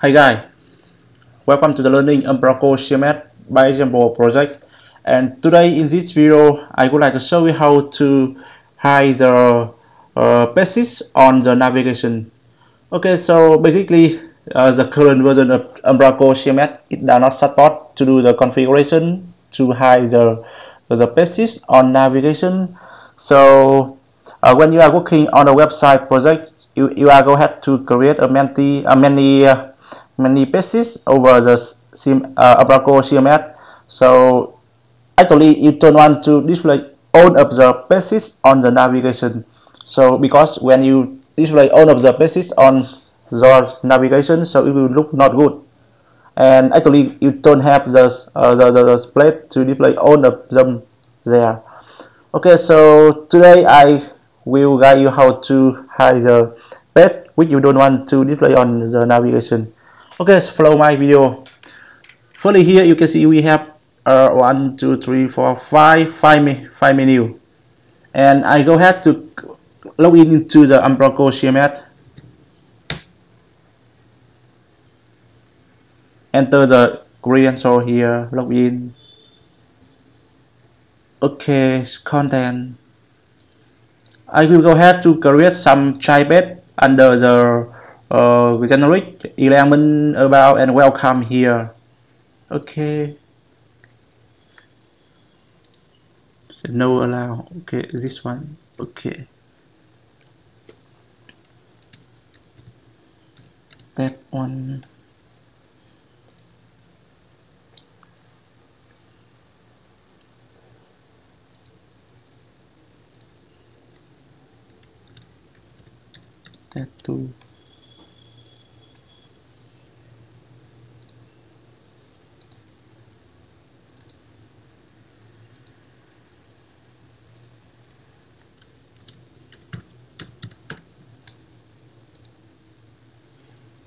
Hi guys, welcome to the Learning Umbraco CMS by example project and today in this video I would like to show you how to hide the uh, pages on the navigation. Okay, so basically uh, the current version of Umbraco CMS it does not support to do the configuration to hide the, the, the pages on navigation. So uh, when you are working on a website project you, you are going to have to create a many, uh, many uh, many pages over the sim, uh, Umbraco CMS. So actually you don't want to display all of the pages on the navigation. So because when you display all of the pages on the navigation, so it will look not good. And actually you don't have the, uh, the, the, place to display all of them there. Okay, so today I will guide you how to hide the page which you don't want to display on the navigation okay so follow my video. Firstly here you can see we have uh, one two three four five five me five menu. And I go ahead to log in into the Umbraco CMS enter the credential here log in. Okay content. I will go ahead to create some child page under the uh, generate element about and welcome here. Okay no allow. Okay this one. Okay that one that too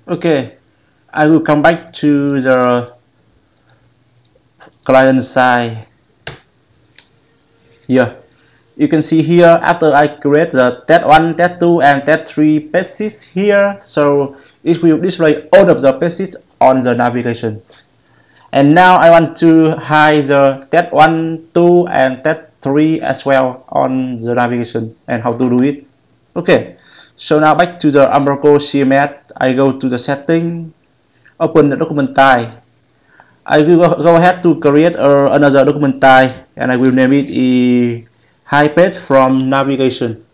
okay I will come back to the client side. Here you can see here after I create the tab 1 tab 2 and tab 3 pages here. So it will display all of the pages on the navigation. And now I want to hide the tab 1 2 and tab 3 as well on the navigation and how to do it. Okay so now back to the Umbraco CMS, I go to the setting, open the document type. I will go ahead to create another document type and I will name it a page from navigation.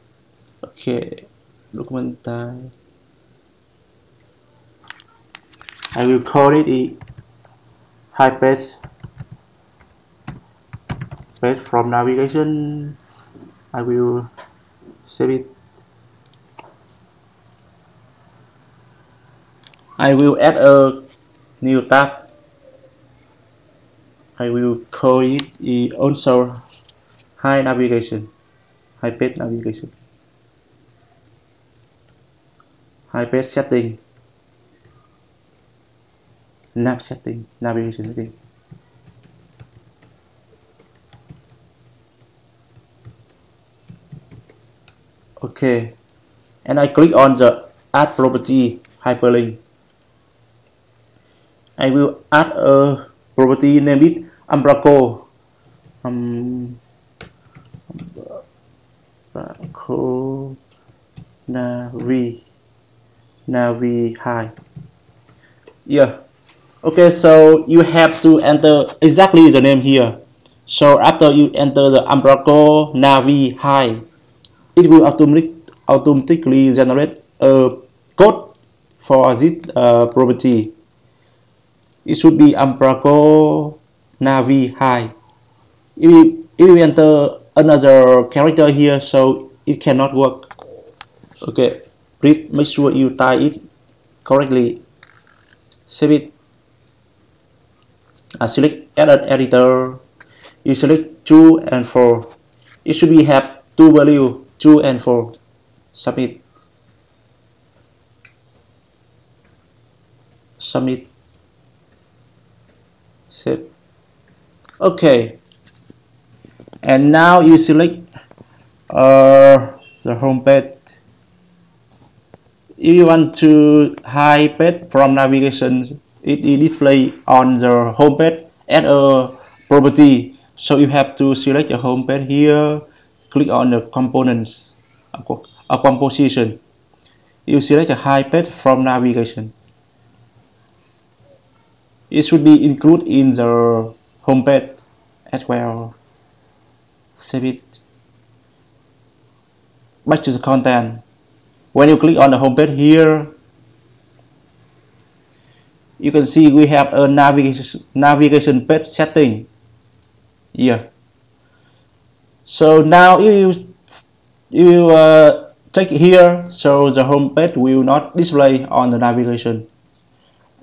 Okay, document type. I will call it a page page from navigation. I will save it I will add a new tab. I will call it also high navigation, hide page navigation, hide page setting, nav setting, navigation setting. Okay, and I click on the add property hyperlink I will add a property name it Umbraco. Um, Umbraco Navi Navi Hide. Yeah. Okay, so you have to enter exactly the name here. So after you enter the Umbraco Navi Hide, it will automatic, automatically generate a code for this uh, property it should be Umbraco Navi Hide. If we, if we enter another character here, so it cannot work. Okay, please make sure you type it correctly. Save it. Uh, select edit editor. You select 2 and 4. It should be have two value 2 and 4. Submit. Submit save okay. And now you select uh, the home page if you want to hide page from navigation it, it display on the home page as a property. So you have to select the home page here. Click on the components a composition. You select the hide page from navigation it should be included in the home page as well. Save it. Back to the content. When you click on the home page here you can see we have a navigation navigation page setting here. So now you you uh, take here. So the home page will not display on the navigation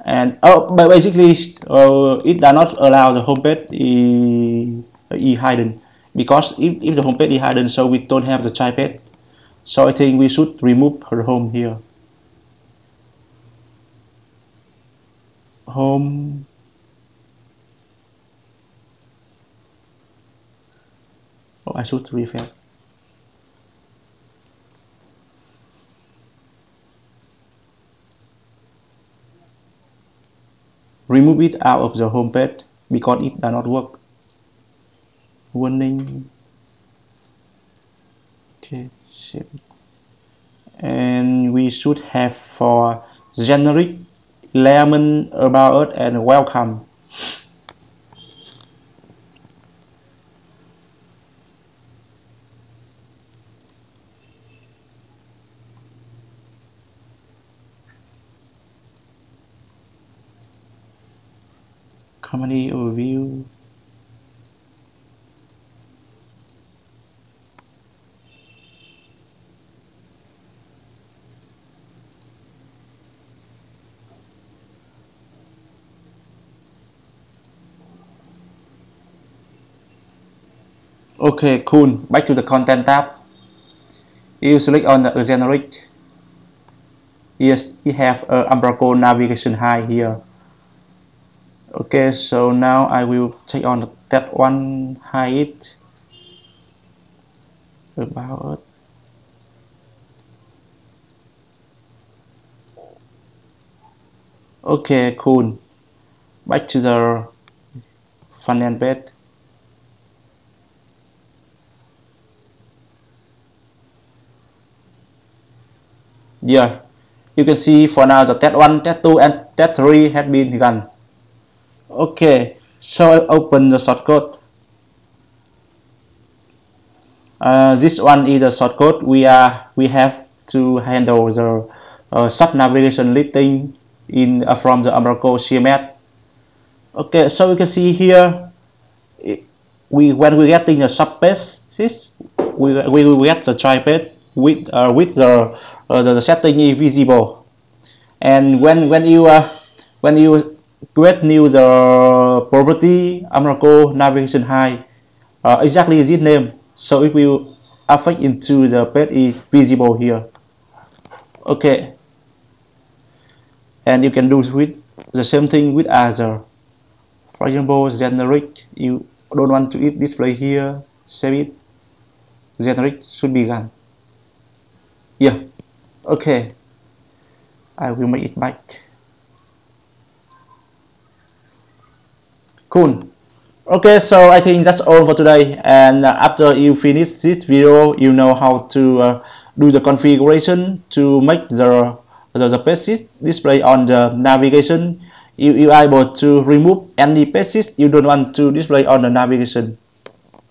and oh but basically uh, it does not allow the home page e, hidden. Because if, if the home page is hidden so we don't have the child so I think we should remove her home here. Home. Oh I should refresh remove it out of the home page because it does not work. Warning. Okay save and we should have for generic lemon about it and welcome company overview Okay, cool. Back to the content tab. You select on the generate. Yes, you have a Umbraco navigation high here. Okay, so now I will take on that one height about. Okay cool. Back to the front end page yeah you can see for now the test 1 test 2 and test 3 has been run okay so I open the shortcode. Uh, this one is the shortcode we are we have to handle the uh, sub navigation listing in uh, from the Umbraco CMS okay so you can see here we when we getting the sub page we, we get the tripod with uh, with the uh, the, the setting is visible. And when when you uh, when you create new the property Umbraco navigation high. Uh, exactly this name. So it will affect into the page is visible here. Okay. And you can do with the same thing with other. For example generic you don't want to it display here. Save it. Generic should be gone. Yeah. Okay. I will make it back cool okay so I think that's all for today and after you finish this video you know how to uh, do the configuration to make the the, the pages display on the navigation you, you are able to remove any pages you don't want to display on the navigation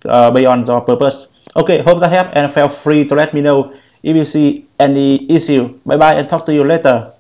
uh, beyond the purpose okay hope that help and feel free to let me know if you see any issue. Bye bye and talk to you later.